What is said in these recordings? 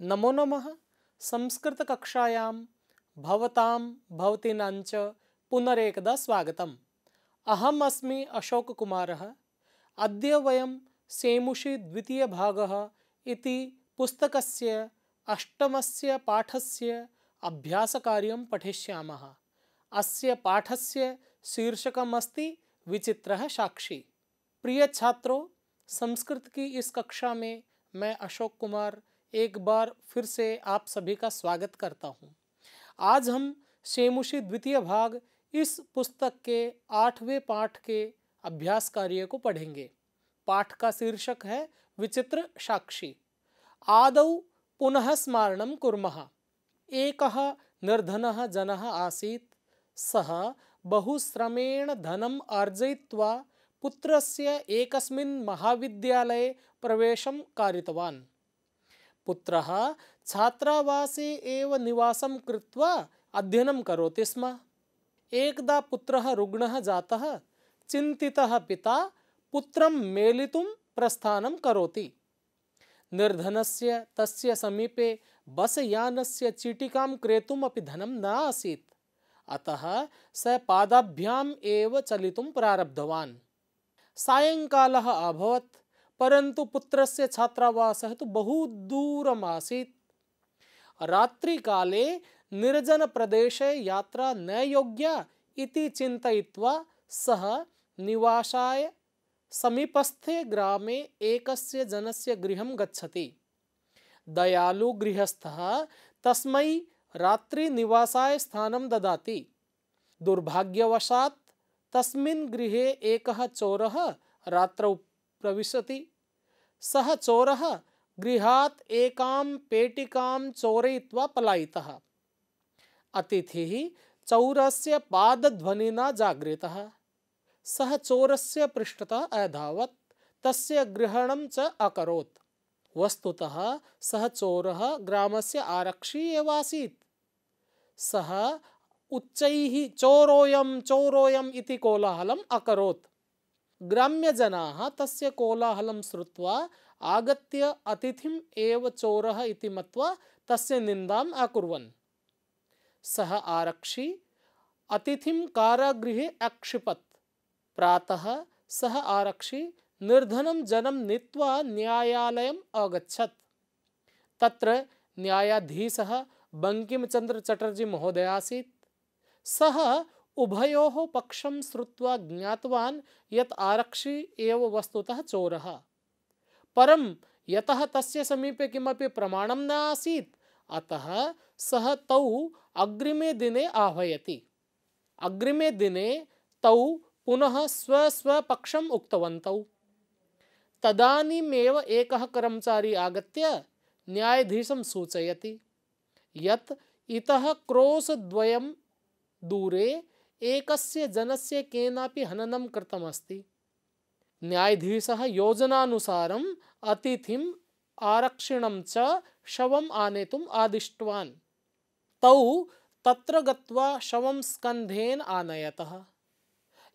नमो नमः, संस्कृतकक्षायां भवतां भवतीनां च पुनरेकदा स्वागतम्। अहम् अस्मि अशोककुमारः। अद्य वयं सेमुषि द्वितीयभागः इति पुस्तकस्य अष्टमस्य पाठस्य अभ्यासकार्यं पठिष्यामः। अस्य पाठस्य शीर्षकमस्ति विचित्रः साक्षी। प्रिय छात्रों, संस्कृत की इस कक्षा में मैं अशोक कुमार एक बार फिर से आप सभी का स्वागत करता हूँ। आज हम शेमुषी द्वितीय भाग इस पुस्तक के आठवें पाठ के अभ्यास कार्य को पढ़ेंगे। पाठ का शीर्षक है विचित्र साक्षी। आदौ पुनः स्मरण कुर्मः। एक निर्धन जन आसी सः बहुश्रमेण धनम् अर्जयित्वा पुत्रस्य एकस्मिन् महाविद्यालये प्रवेशं कारितवान्। पुत्रः छात्रावासे निवासं कृत्वा अध्ययनं करोति स्म। एकदा पुत्रः रुग्णः जातः, चिन्तितः पिता पुत्रं मेलितुं प्रस्थानं करोति। निर्धनस्य तस्य समीपे बस् यानस्य चीटिकां क्रेतुमपि धनं न आसीत्। अतः स पादाभ्याम् एव चलितुं प्रारब्धवान्। सायङ्कालः अभवत् परन्तु पुत्रस्य छात्रावासः तु बहु दूरम् आसीत्। रात्रिकाले निर्जनप्रदेशे यात्रा न योग्या इति चिन्तयित्वा सः निवासाय समीपस्थे ग्रामे एकस्य जनस्य गृहं गच्छति। दयालु गृहस्थः तस्मै रात्रिनिवासाय स्थानं ददाति। दुर्भाग्यवशात् तस्मिन् गृहे एकः चोरः रात्रौ प्रविशति। सः चोरः गृहात् एकां पेटिकां चोरयित्वा पलायितः। अतिथिः चौरस्य पादध्वनिना जागृतः। सः चोरस्य पृष्ठतः अधावत्, तस्य ग्रहणं च अकरोत्। वस्तुतः सः चोरः ग्रामस्य आरक्षी एव आसीत्। सः उच्चैः चोरोऽयं चोरोऽयम् इति कोलाहलम् अकरोत्। ग्राम्यजनाः तस्य कोलाहलं श्रुत्वा आगत्य अतिथिम् एव चोरः इति मत्वा तस्य आरक्षी, अतिथिं कारागृहे अक्षिपत् प्रातः सः आरक्षी, निर्धनं जनं नीत्वा न्यायालयम् अगच्छत् तत्र न्यायाधीशः बङ्किमचन्द्र चटर्जी महोदय आसीत् सः उभयोः पक्षं श्रुत्वा ज्ञातवान् यत् आरक्षी एव वस्तुतः चोरः। परं यतः तस्य समीपे किमपि प्रमाणं न आसीत् अतः सः तौ अग्रिमे दिने आह्वयति। अग्रिमे दिने तौ पुनः स्वस्वपक्षम् उक्तवन्तौ। तदानीमेव एकः कर्मचारी आगत्य न्यायाधीशं सूचयति। यत् इतः क्रोशद्वयं दूरे एकस्य जनस्य केनापि हननं कृतमस्ति। न्यायाधीशः योजनानुसारम् अतिथिम् आरक्षिणं च शवम् आनेतुम् आदिष्टवान्। तौ तत्र गत्वा शवं स्कन्धेन आनयतः।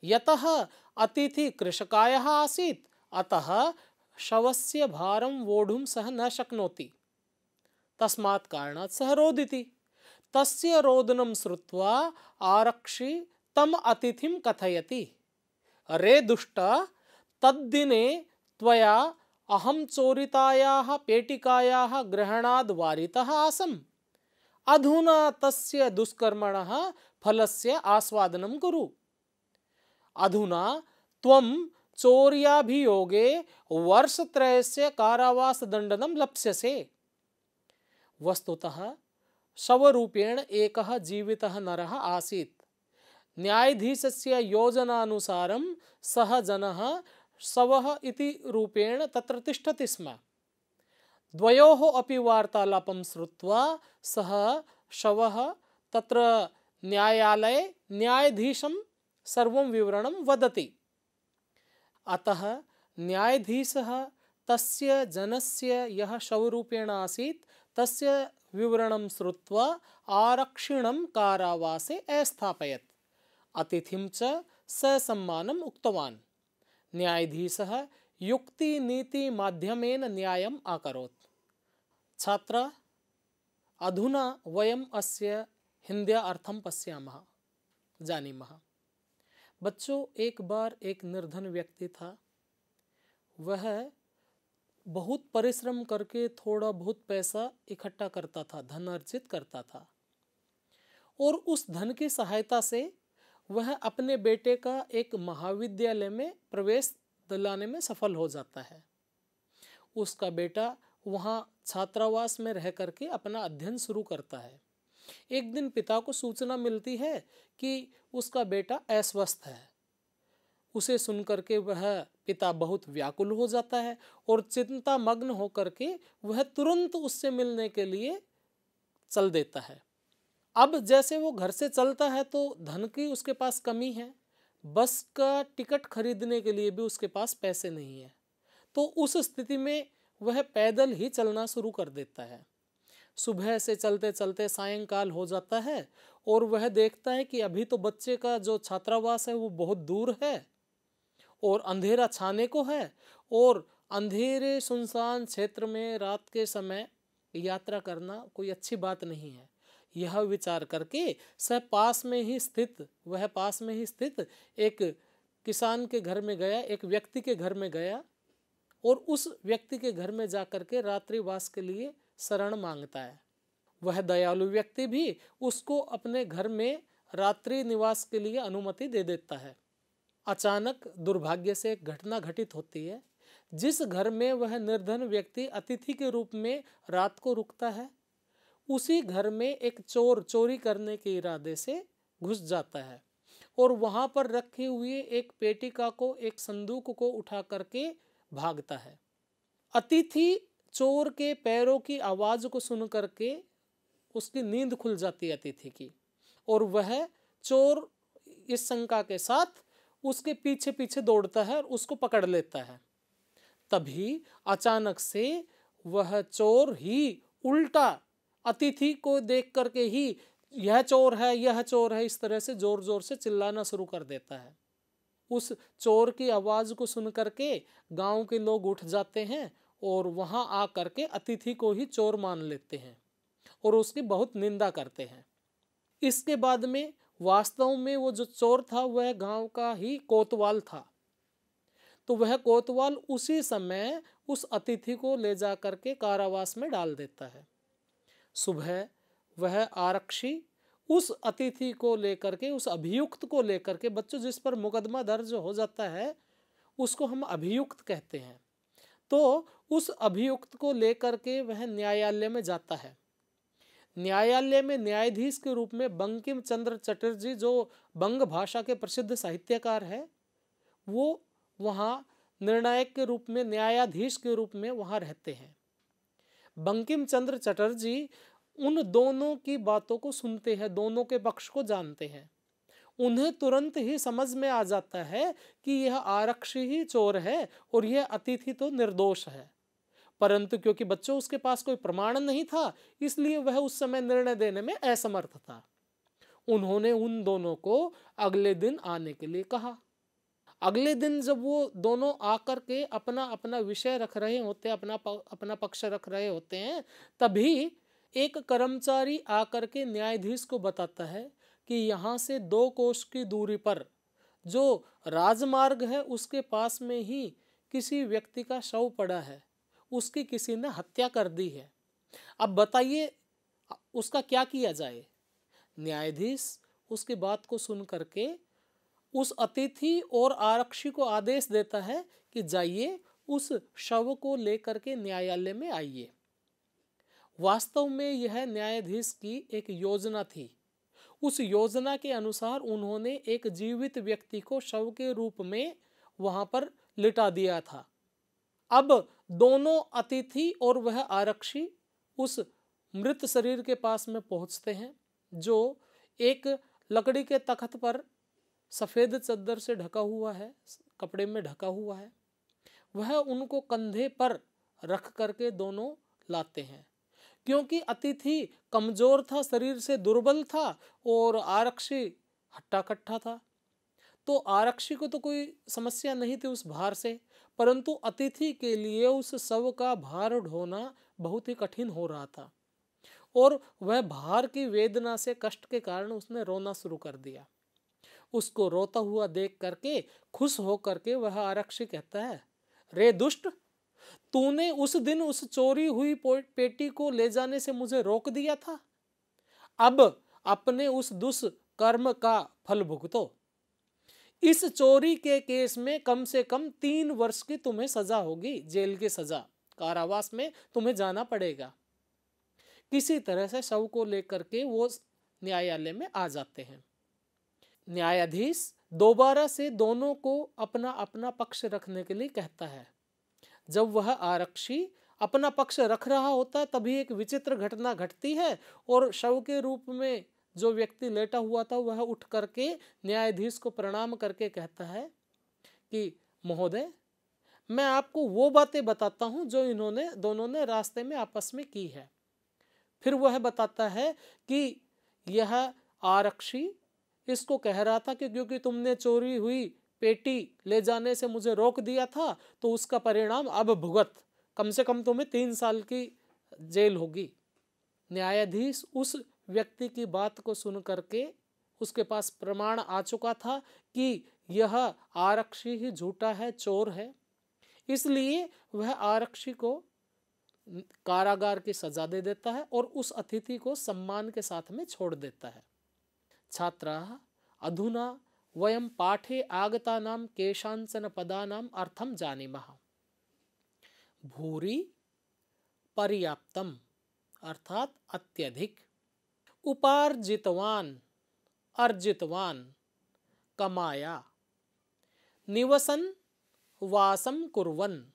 यतः अतिथि कृषकायः आसीत्, अतः शवस्य भारं वोढुं सः न शक्नोति। तस्मात् कारणात् सः रोदिति। तस्य रोदनं श्रुत्वा आरक्षी तम अतिथिं कथयति। अरे दुष्ट, तद्दिने त्वया अहं चोरितायाः पेटिकायाः ग्रहणाद् वारितः आसम्। अधुना तस्य दुष्कर्मणः फलस्य आस्वादनं कुरु। अधुना त्वं चौर्याभियोगे वर्षत्रयस्य कारावासदण्डनं लप्स्यसे। वस्तुतः शवरूपेण एकः जीवितः नरः आसीत्। न्यायाधीशस्य योजनानुसारं सः जनः शवः इति रूपेण तत्र तिष्ठति स्म। द्वयोः अपि वार्तालापं श्रुत्वा सः शवः तत्र न्यायालये न्यायाधीशं सर्वं विवरणं वदति। अतः न्यायाधीशः तस्य जनस्य यः शवरूपेण आसीत्, तस्य विवरणं श्रुवा आरक्षिण कारावासे अस्थापयत् अतिथिं च उक्तवान्। न्यायाधीशः युक्तिनीतिमाध्यमेन न्यायम् अकरोत्। छात्र, अधुना वयम अस्य हिंद्या अर्थम पश्यामः। जानीमः। बच्चों, एक बार एक निर्धन व्यक्ति था। वह बहुत परिश्रम करके थोड़ा बहुत पैसा इकट्ठा करता था, धन अर्जित करता था। और उस धन की सहायता से वह अपने बेटे का एक महाविद्यालय में प्रवेश दिलाने में सफल हो जाता है। उसका बेटा वहाँ छात्रावास में रह करके अपना अध्ययन शुरू करता है। एक दिन पिता को सूचना मिलती है कि उसका बेटा अस्वस्थ है। उसे सुनकर के वह पिता बहुत व्याकुल हो जाता है और चिंता मग्न होकर के वह तुरंत उससे मिलने के लिए चल देता है। अब जैसे वो घर से चलता है तो धन की उसके पास कमी है, बस का टिकट खरीदने के लिए भी उसके पास पैसे नहीं है। तो उस स्थिति में वह पैदल ही चलना शुरू कर देता है। सुबह से चलते चलते सायंकाल हो जाता है और वह देखता है कि अभी तो बच्चे का जो छात्रावास है वो बहुत दूर है। और अंधेरा छाने को है और अंधेरे सुनसान क्षेत्र में रात के समय यात्रा करना कोई अच्छी बात नहीं है। यह विचार करके सह पास में ही स्थित, वह पास में ही स्थित एक किसान के घर में गया, एक व्यक्ति के घर में गया और उस व्यक्ति के घर में जाकर के रात्रिवास के लिए शरण माँगता है। वह दयालु व्यक्ति भी उसको अपने घर में रात्रि निवास के लिए अनुमति दे देता है। अचानक दुर्भाग्य से एक घटना घटित होती है, जिस घर में वह निर्धन व्यक्ति अतिथि के रूप में रात को रुकता है, उसी घर में एक चोर चोरी करने के इरादे से घुस जाता है और वहाँ पर रखे हुए एक पेटिका को, एक संदूक को उठा करके भागता है। अतिथि चोर के पैरों की आवाज़ को सुन करके उसकी नींद खुल जाती है अतिथि की और वह चोर इस शंका के साथ उसके पीछे पीछे दौड़ता है और उसको पकड़ लेता है। तभी अचानक से वह चोर ही उल्टा अतिथि को देख करके ही, यह चोर है, यह चोर है, इस तरह से ज़ोर ज़ोर से चिल्लाना शुरू कर देता है। उस चोर की आवाज़ को सुन करके गाँव के लोग उठ जाते हैं और वहाँ आ करके अतिथि को ही चोर मान लेते हैं और उसकी बहुत निंदा करते हैं। इसके बाद में वास्तव में वो जो चोर था, वह गाँव का ही कोतवाल था। तो वह कोतवाल उसी समय उस अतिथि को ले जा करके कारावास में डाल देता है। सुबह वह आरक्षी उस अतिथि को लेकर के, उस अभियुक्त को लेकर के, बच्चों, जिस पर मुकदमा दर्ज हो जाता है, उसको हम अभियुक्त कहते हैं। तो उस अभियुक्त को लेकर के वह न्यायालय में जाता है। न्यायालय में न्यायाधीश के रूप में बंकिम चंद्र चटर्जी, जो बंग भाषा के प्रसिद्ध साहित्यकार है, वो वहाँ निर्णायक के रूप में, न्यायाधीश के रूप में वहाँ रहते हैं। बंकिम चंद्र चटर्जी उन दोनों की बातों को सुनते हैं, दोनों के पक्ष को जानते हैं। उन्हें तुरंत ही समझ में आ जाता है कि यह आरक्षी ही चोर है और यह अतिथि तो निर्दोष है। परंतु क्योंकि बच्चों, उसके पास कोई प्रमाण नहीं था, इसलिए वह उस समय निर्णय देने में असमर्थ था। उन्होंने उन दोनों को अगले दिन आने के लिए कहा। अगले दिन जब वो दोनों आकर के अपना अपना विषय रख रहे होते हैं अपना अपना पक्ष रख रहे होते हैं, तभी एक कर्मचारी आकर के न्यायाधीश को बताता है कि यहाँ से दो कोष की दूरी पर जो राजमार्ग है, उसके पास में ही किसी व्यक्ति का शव पड़ा है। उसकी किसी ने हत्या कर दी है। अब बताइए, उसका क्या किया जाए? न्यायाधीश उसकी बात को सुन करके उस अतिथि और आरक्षी को आदेश देता है कि जाइए, उस शव को लेकर के न्यायालय में आइए। वास्तव में यह न्यायाधीश की एक योजना थी। उस योजना के अनुसार उन्होंने एक जीवित व्यक्ति को शव के रूप में वहाँ पर लिटा दिया था। अब दोनों अतिथि और वह आरक्षी उस मृत शरीर के पास में पहुँचते हैं, जो एक लकड़ी के तख्त पर सफ़ेद चद्दर से ढका हुआ है, कपड़े में ढका हुआ है। वह उनको कंधे पर रख करके दोनों लाते हैं, क्योंकि अतिथि कमज़ोर था, शरीर से दुर्बल था और आरक्षी हट्टा कट्ठा था। तो आरक्षी को तो कोई समस्या नहीं थी उस भार से, परंतु अतिथि के लिए उस शव का भार ढोना बहुत ही कठिन हो रहा था। और वह भार की वेदना से कष्ट के कारण उसने रोना शुरू कर दिया। उसको रोता हुआ देख करके, खुश हो करके वह आरक्षी कहता है, रे दुष्ट, तूने उस दिन उस चोरी हुई पेटी को ले जाने से मुझे रोक दिया था? अब अपने उस दुष्कर्म का फल भुगतो। इस चोरी के केस में कम से कम तीन वर्ष की तुम्हें सजा होगी, जेल की सजा। कारावास में तुम्हें जाना पड़ेगा। किसी तरह से शव को लेकर के वो न्यायालय में आ जाते हैं। न्यायाधीश दोबारा से दोनों को अपना अपना पक्ष रखने के लिए कहता है। जब वह आरक्षी अपना पक्ष रख रहा होता है तभी एक विचित्र घटना घटती है और शव के रूप में जो व्यक्ति लेटा हुआ था, वह उठ करके न्यायाधीश को प्रणाम करके कहता है कि, महोदय, मैं आपको वो बातें बताता हूँ जो इन्होंने, दोनों ने रास्ते में आपस में की है। फिर वह बताता है कि, यह आरक्षी इसको कह रहा था कि क्योंकि तुमने चोरी हुई पेटी ले जाने से मुझे रोक दिया था तो उसका परिणाम अब भुगत। कम से कम तुम्हें तीन साल की जेल होगी। न्यायाधीश उस व्यक्ति की बात को सुन करके उसके पास प्रमाण आ चुका था कि यह आरक्षी ही झूठा है, चोर है। इसलिए वह आरक्षी को कारागार की सजा दे देता है और उस अतिथि को सम्मान के साथ में छोड़ देता है। छात्रा, अधुना वयम पाठे आगता नाम केशांचन पदा नाम अर्थम जानी भूरी, पर्याप्तम, अर्थात अत्यधिक। उपार्जितवान, अर्जितवान, कमाया। निवसन वासम कुर्वन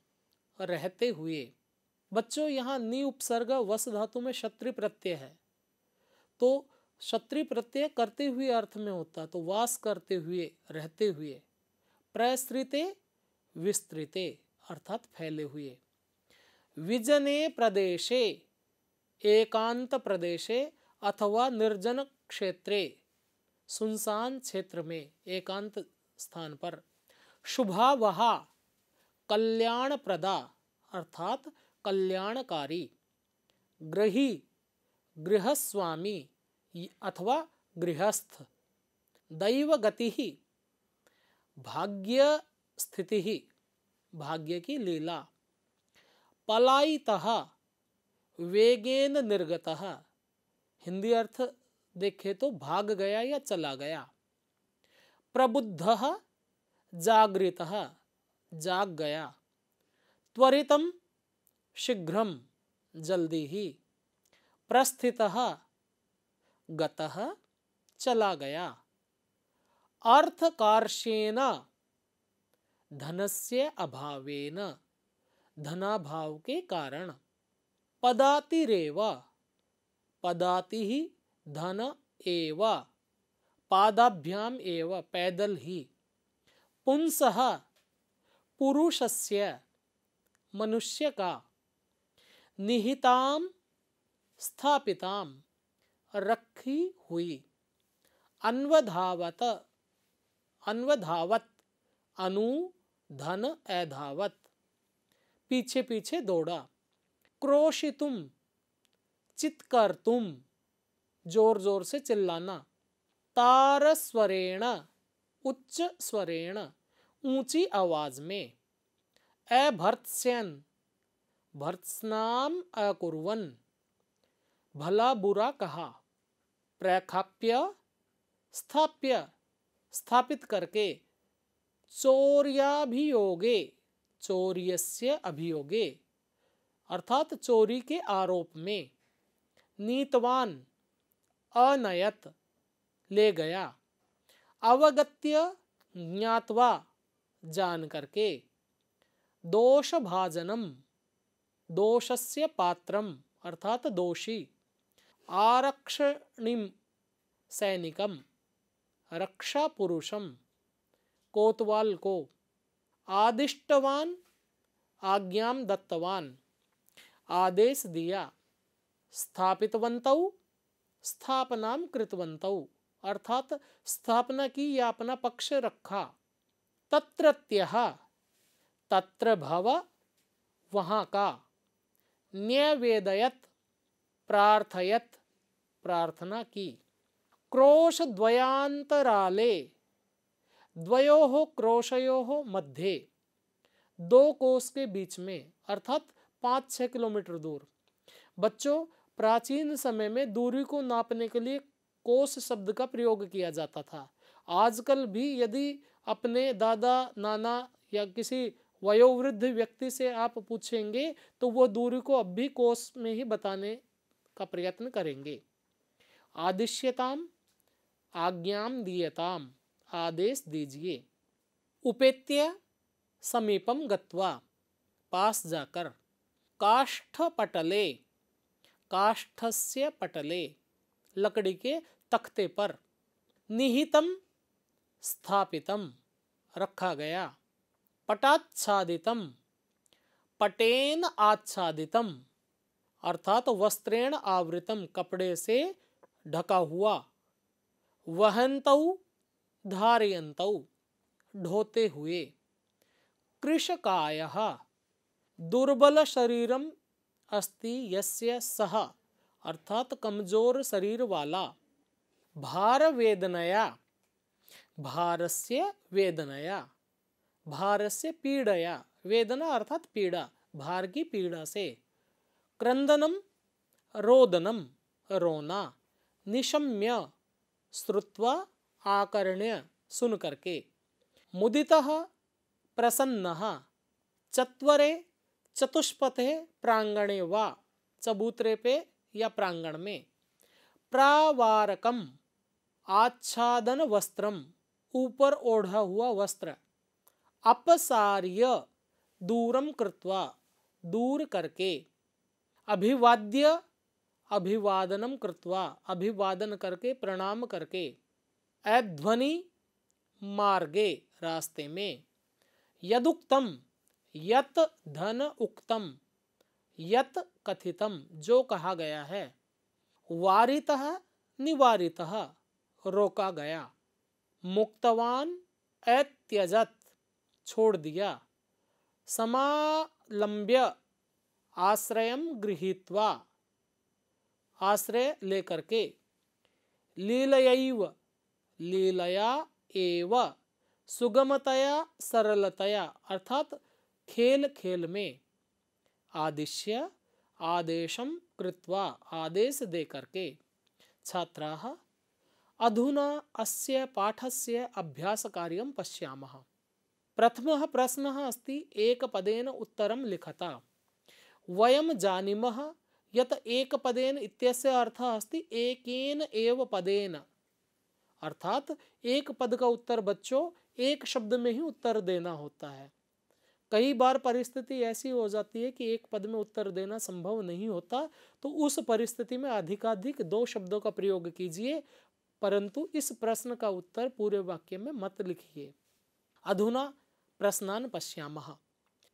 रहते हुए। बच्चों, यहाँ नि उपसर्ग वस धातु में क्षत्रि प्रत्यय है। तो क्षत्रि प्रत्यय करते हुए अर्थ में होता तो वास करते हुए, रहते हुए। प्रस्तृते विस्तृते, अर्थात फैले हुए। विजने प्रदेशे, एकांत प्रदेशे अथवा निर्जन क्षेत्रे, सुनसान क्षेत्र में एकांत स्थान पर। शुभा वहा कल्याण प्रदा अर्थात कल्याणकारी। ग्रही, गृहस्वामी अथवा गृहस्थ। दैव गति भाग्य स्थिति भाग्य की लीला। पलायितः, वेगेन निर्गतः। हिंदी अर्थ देखे तो भाग गया या चला गया। प्रबुद्ध जागृत, जाग गया। त्वरितम, शीघ्रम, जल्दी ही। प्रस्थित, गतः, चला गया। अर्थकार्षेण, धनस्य अभावेन, धनाभाव के कारण। पदातिरेव। पदाति ही धन एव, पादाभ्याम एव, पैदल ही। पुंस पुरुषस्य, मनुष्य का। निहिताम स्थापिताम रखी हुई। अन्वधावत अन्वधावत, अनु, धन अधावत पीछे पीछे दौड़ा। क्रोशितुम चित कर तुम, ज़ोर ज़ोर से चिल्लाना। तार स्वरेण उच्च स्वरेण, ऊँची आवाज़ में। अभर्त्स्यन भर्त्सनाम अकुर्वन। भला बुरा कहा, प्रखाप्य, स्थाप्य, स्थापित करके। चौर्याभियोगे, चौर्यस्य अभियोगे। अर्थात चोरी के आरोप में। नीतवान अनयत ले गया। अवगत्य ज्ञातवा जान करके दोष भाजनम दोषस्य पात्रम, अर्थात दोषी, आरक्षणिम सैनिकम रक्षा पुरुषम कोतवाल को आदिष्टवान आज्ञाम दत्तवान, आदेश दिया। स्थापितवंत स्थापना कृतवंत अर्थात स्थापना की या अपना पक्ष रखा। तत्रत्य, तत्र भव, वहाँ का। न्यवेदयत, प्रार्थयत, प्रार्थना की। क्रोश द्वयांतराले द्वयो क्रोशयो मध्य, दो कोष के बीच में, अर्थात पाँच छः किलोमीटर दूर। बच्चों, प्राचीन समय में दूरी को नापने के लिए कोष शब्द का प्रयोग किया जाता था। आजकल भी यदि अपने दादा, नाना या किसी वयोवृद्ध व्यक्ति से आप पूछेंगे तो वो दूरी को अब भी कोष में ही बताने का प्रयत्न करेंगे। आदिश्यताम, आज्ञाम दीयताम, आदेश दीजिए। उपेत्य, समीपम गत्वा, पास जाकर। काष्ठ पटले काष्ठस्य पटले, लकड़ी के तख्ते पर। निहितम स्थापितम रखा गया। पटाच्छादितम, पटेन आच्छादितम, अर्थात वस्त्रेण आवृतम कपड़े से ढका हुआ। वहंत धारयंत ढोते हुए। कृषकाय, दुर्बल शरीरम अस्ति यस्य सह अर्थात कमज़ोर शरीर वाला। भार वेदनया। भारस्य वेदनया। भारस्य पीड़या। वेदना अर्थात पीड़ा। भार की पीड़ा से। क्रंदनम, रोदनम, रोना। निशम्य, श्रुत्वा आकर्ण्य, सुन करके। मुदितः, प्रसन्न। चत्वरे चतुष्पथे प्रांगणे वा, चबूतरे पे या प्रांगण में। प्रावारकम, आच्छादन वस्त्रम, ऊपर ओढ़ा हुआ वस्त्र। अपसार्य दूरम कृत्वा, दूर करके। अभिवाद्य अभिवादनम कृत्वा, अभिवादन करके, प्रणाम करके। अध्वनि, मार्गे, रास्ते में। यदुक्तम यत धन उक्तम, यत कथितम, जो कहा गया है। वारित निवारित, रोका गया। मुक्तवान ऐत्यजत छोड़ दिया। समालंब्य, आश्रय गृहीत्वा। आश्रय लेकर के। लीलयैव, लीलया एव, सुगमतया सरलतया, अर्थात खेल खेल में आदिश्य आदेशम कृत्वा आदेश दे करके छात्राः, अधुना अस्य पाठस्य अभ्यासकार्यं पश्यामः। प्रथमः प्रश्नः अस्ति, एकपदेन उत्तरं लिखता। वयं जानीमः, यत् एकपदेन इत्यस्य अर्थः अस्ति, एकेन एव पदेन। अर्थात, एक पद का उत्तर बच्चों, एक शब्द में ही उत्तर देना होता है। कई बार परिस्थिति ऐसी हो जाती है कि एक पद में उत्तर देना संभव नहीं होता तो उस परिस्थिति में अधिकाधिक दो शब्दों का प्रयोग कीजिए, परंतु इस प्रश्न का उत्तर पूरे वाक्य में मत लिखिए। अधुना प्रश्नान पश्याम।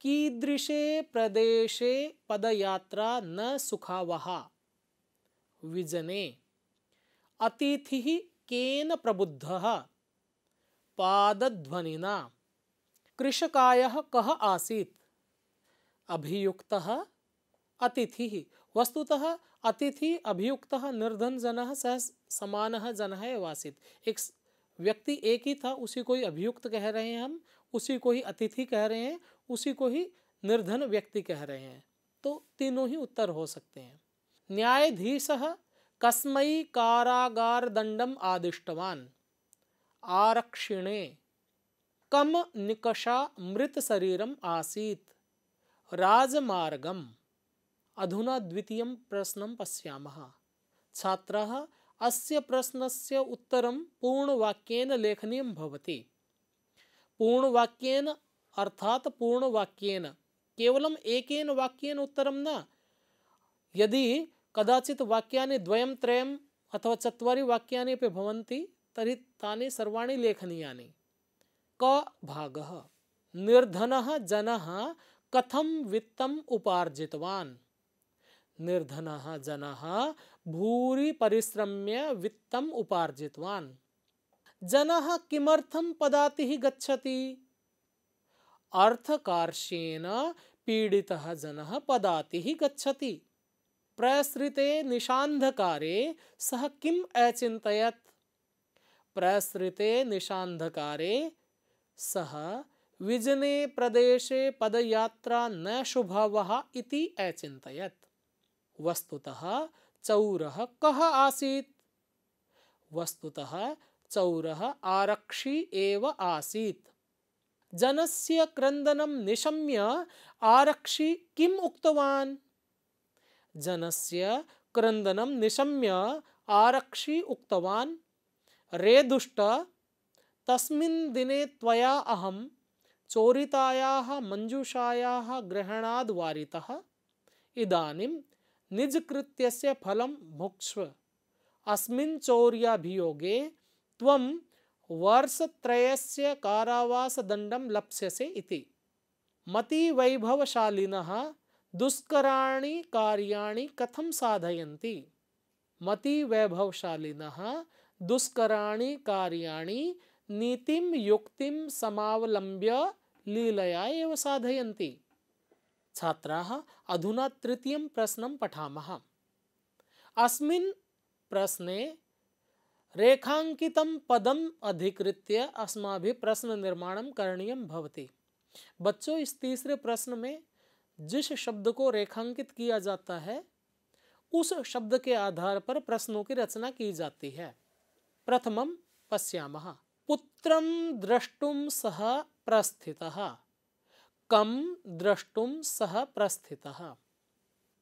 कीदृशे प्रदेशे पदयात्रा न सुखावहा विजने। अतिथि केन प्रबुद्ध? पादध्वनिना। कृषकाय कह आसीत्? अभियुक्त अतिथि। वस्तुतः अतिथि अभियुक्त निर्धन जन सह समान जन है वासित एक व्यक्ति एक ही था, उसी को ही अभियुक्त कह रहे हैं हम, उसी को ही अतिथि कह रहे हैं, उसी को ही निर्धन व्यक्ति कह रहे हैं। तो तीनों ही उत्तर हो सकते हैं। न्यायाधीश कस्मयी कारागार दंडम आदिष्टवान। आरक्षिणे। कम निकषा मृत शरीरम आसीत। राजमार्गम। अधुना द्वितीय प्रश्न पश्यामः। छात्रः, अस्य प्रश्नस्य उत्तरं पूर्णवाक्येन लेखनीयं भवति। पूर्णवाक्येन, अर्थात पूर्णवाक्येन, केवलम् एकेन वाक्येन उत्तरं न। यदि कदाचित् वाक्यानि द्वयं, त्रयम् अथवा चत्वारि वाक्यानि अपि भवन्ति, तर्हि तानि सर्वाणि लेखनीयानि। क भाग। निर्धन जन कथम वित्तम उपार्जितवान? निर्धन जन भूरी परिश्रम्य वित्तम उपार्जितवान। जन किमर्थम पदाति गच्छति? अर्थकार्षेण पीड़ितः जन पदाति गच्छति। प्रसृते निशांधकारे सह किम अचिंतयत प्रसृते निशांधकारे सह विजने प्रदेशे पदयात्रा न शुभवः इति अचिंतयत वस्तुतः चौरः कः आसीत्? वस्तुतः चौरः आरक्षी एव आसीत्। जनस्य क्रन्दनं निशम्य आरक्षी किम् उक्तवान्? जनस्य क्रन्दनं निशम्य आरक्षी उक्तवान्। रे दुष्ट तस्मिन् दिने त्वया अहं चोरितायाः मञ्जूषायाः ग्रहणाद् वारितः इदानीं निजकृत्यस्य फलं भुक्ष्व। अस्मिन् चौर्याभियोगे त्वं वर्षत्रयस्य कारावासदण्डं लप्स्यसे इति। मतिवैभवशालिनः दुष्कराणि कार्याणि कथं साधयन्ति? मतिवैभवशालिनः दुष्कराणि कार्याणि नीतिं, युक्तिं समावलम्ब्य लीलया एव साधयन्ति। छात्राः अधुना तृतीयं प्रश्नं पठामः। अस्मिन् प्रश्ने रेखांकितं पदम अधिकृत्य अस्माभिः प्रश्न निर्माणम करणीयम भवति। बच्चों, इस तीसरे प्रश्न में जिस शब्द को रेखांकित किया जाता है, उस शब्द के आधार पर प्रश्नों की रचना की जाती है। प्रथमम पश्यामः। पुत्रम द्रष्टुम सह प्रस्थितः। कम द्रष्टुम सह प्रस्थितः।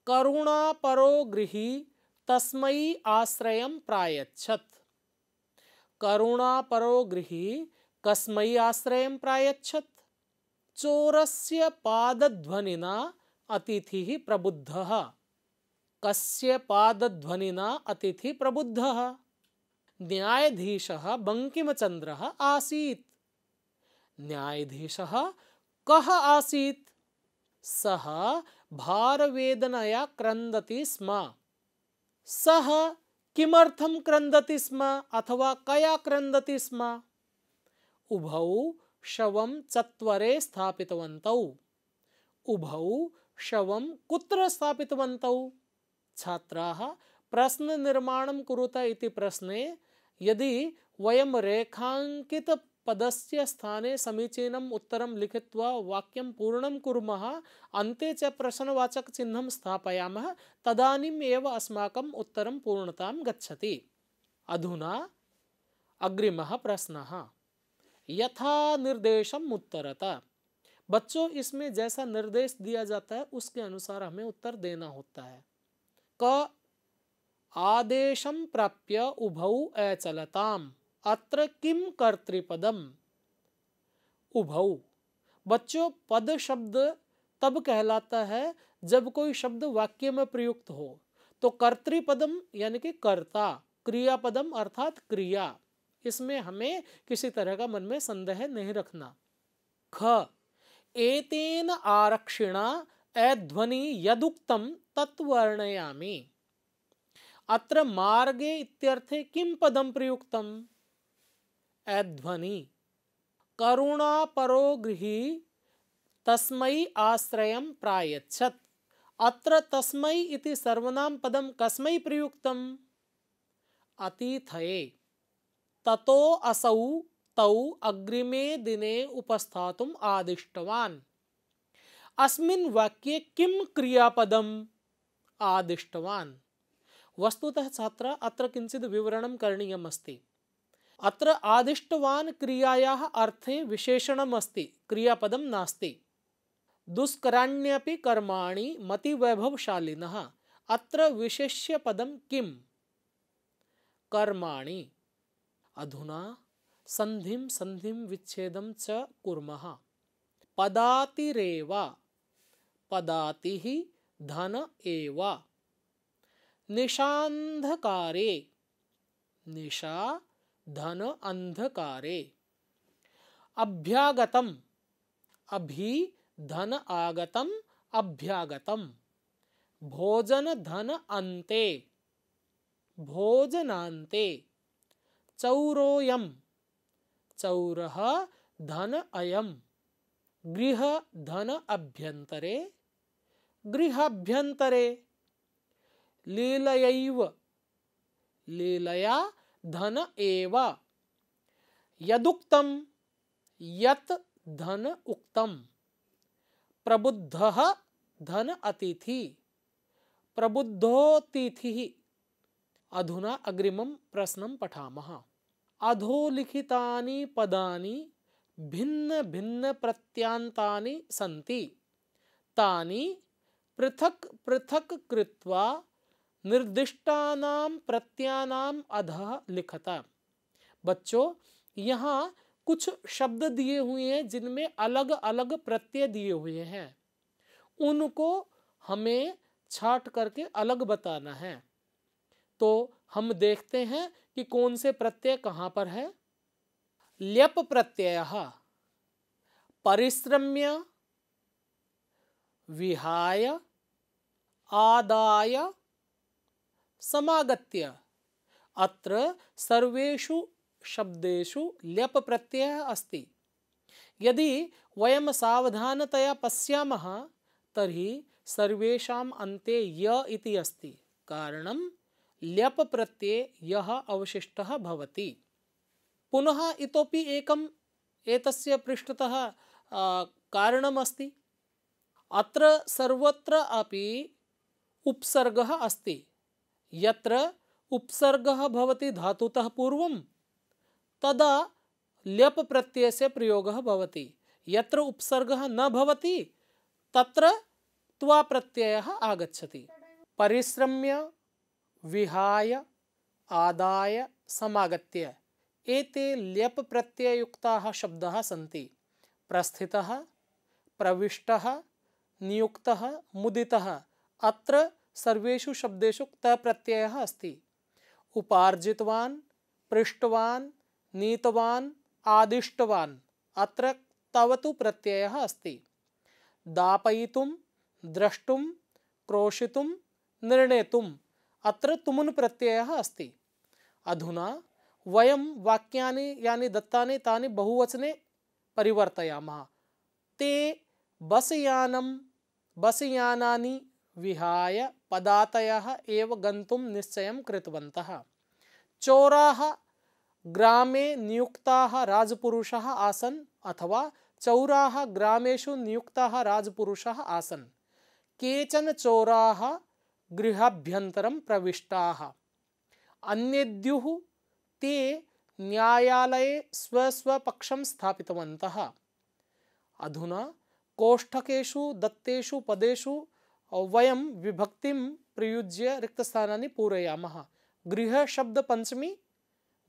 करुणापरो गृही तस्मै आश्रयं प्रायच्छत्। करुणापरो गृही कस्मै आश्रयं प्रायच्छत्। चोरस्य पादध्वनिना अतिथिः प्रबुद्धः। कस्य पादध्वनिना अतिथि प्रबुद्धः न्यायाधीशः बङ्किमचन्द्रः आसीत्। न्यायाधीशः कः आसीत्? सः भारवेदनया क्रन्दति स्म। सः किमर्थं क्रन्दति स्म अथवा कया क्रन्दति स्म? उभौ शवं चत्वरे स्थापितवन्तौ। उभौ शवं कुत्र स्थापितवन्तौ? छात्राः प्रश्ननिर्माणं कुरुत प्रश्ने यदि वयं रेखाङ्कित पदस्य स्थाने समीचीनम् उत्तरं लिखित्वा वाक्यं पूर्णं कुर्मः, अन्ते च प्रश्नवाचकचिह्नं स्थापयामः, तदानीम् एव अस्माकम् उत्तरं पूर्णतां गच्छति। अधुना अग्रिमः प्रश्नः। यथा निर्देशम उत्तरता। बच्चों, इसमें जैसा निर्देश दिया जाता है, उसके अनुसार हमें उत्तर देना होता है। क आदेशम प्राप्य उभौ अचलताम अत्र किम कर्तृपदम? उभौ। बच्चों, पद शब्द तब कहलाता है जब कोई शब्द वाक्य में प्रयुक्त हो। तो कर्तृपदम यानी कि कर्ता, क्रियापदम अर्थात क्रिया। इसमें हमें किसी तरह का मन में संदेह नहीं रखना। ख। एतेन आरक्षिणा अध्वनि यदुक्तम तत्वर्णयामि। अत्र मार्गे इत्यर्थे किम पदम प्रयुक्तम? अध्वनि। करुणापरो गृही तस्मै आश्रयं प्रायच्छत्। अत्र तस्मै इति सर्वनाम पदम कस्मै प्रयुक्तम्? अतिथये। ततो असौ तौ अग्रिमे दिने उपस्थातुम् आदिष्टवान्। अस्मिन् वाक्ये किं क्रियापदम्? आदिष्टवान्। वस्तुतः छात्र, अत्र किञ्चित् विवरणं करणीयमस्ति। अत्र आदिष्टवान क्रियायाः अर्थे विशेषणम् अस्ति क्रियापदं नास्ति। दुष्कराण्यपि कर्माणि मतिवैभवशालिनः। अत्र विशेष्य पदं किम् कर्माणि। अधुना संधिं संधिं विच्छेदं च कुर्मः। पदातिरेव। पदातिः धन एव। निशान्धकारे निशा धन अंधकारे। अभ्यागतम। अभी धन आगतम। अभ्यागतम। भोजन धन अन्ते भोजनान्ते। चौरोयम। चौर धन अयम। गृह धन अभ्यंतरे गृहाभ्यंतरे लीलयैव। लीलया धन एव। यदुक्तम, यत धन उक्तम। प्रबुद्ध धन अतिथि। प्रबुद्धोतिथि अधुना अग्रिमं प्रश्नं पठामः। अधोलिखितानि पदानि भिन्न भिन्न प्रत्यांतानि सन्ति। तानि पृथक पृथक कृत्वा निर्दिष्टानां प्रत्यानाम अधः लिखता। बच्चों, यहाँ कुछ शब्द दिए हुए हैं जिनमें अलग अलग प्रत्यय दिए हुए हैं। उनको हमें छाट करके अलग बताना है। तो हम देखते हैं कि कौन से प्रत्यय कहाँ पर है। ल्यप प्रत्यय, परिश्रम्य, विहाय, आदाय समागत्य। अत्र सर्वेषु शब्देषु ल्यप प्रत्ययः अस्ति। यदि वयं सावधानतया पश्यामः, तर्हि सर्वेषाम् अन्ते य इति अस्ति। कारणं ल्यप प्रत्यये यः अवशिष्टः भवति। पुनः इतोपि एकम्, एतस्य पृष्ठतः कारणमस्ति। अत्र सर्वत्र अपि उपसर्गः अस्ति। यत्र उपसर्गः भवति धातुतः पूर्वं, तदा ल्यप प्रत्ययस्य प्रयोगः भवति। यत्र उपसर्गः न भवति, तत्र त्वा प्रत्ययः आगच्छति। परिश्रम्य, विहाय, आदाय, समागत्य। एते ल्यप प्रत्यययुक्ताः शब्दाः सन्ति। प्रस्थितः, प्रविष्टः, नियुक्तः, मुदितः। अत्र सर्वेषु शब्देषु त प्रत्ययः अस्ति। उपार्जितवान्, पृष्टवान्, नीतवान्, आदिष्टवान्, अत्र तवतु प्रत्ययः अस्ति। दापयितुं, द्रष्टुं, क्रोशितुं निर्णेतुम् अत्र तुमुन् प्रत्ययः अस्ति। अधुना वयं वाक्यानि यानि दत्तानि तानि बहुवचने परिवर्तयामः। ते बसयानं, बसयानानि विहाय पदातयः एव गन्तुं निश्चयं कृतवन्तः। चोराः ग्रामे नियुक्ताः राजपुरुषः आसन् अथवा चौराः ग्रामेषु नियुक्ताः राजपुरुषः आसन्। केचन चोराः गृहाभ्यन्तरं प्रविष्टाः। अन्येद्युः ते न्यायालये स्वस्वपक्षं स्थापितवन्तः। अधुना कोष्ठकेषु, दत्तेषु पदेषु वयं विभक्तिं प्रयुज्य रिक्तस्थानानि पूरयामः। गृह शब्द पंचमी,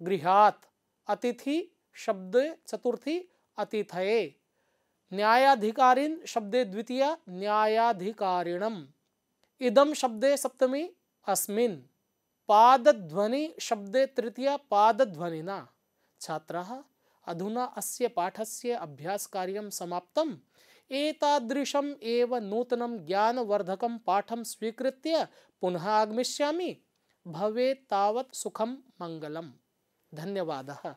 गृहात् अतिथि शब्द चतुर्थी अतिथये। न्यायाधिकारिन् शब्दे द्वितीया, न्यायाधिकारिणम्। इदम शब्दे सप्तमी, अस्मिन्। पादध्वनि शब्दे तृतीया, पादध्वनिना। छात्राः, अधुना अस्य पाठस्य अभ्यासकार्यं समाप्तम् एतादृशम् एव नूतनं ज्ञानवर्धकं पाठं स्वीकृत्य पुनः आगमिष्यामि। भवेत् तावत् सुखं मङ्गलं धन्यवादः।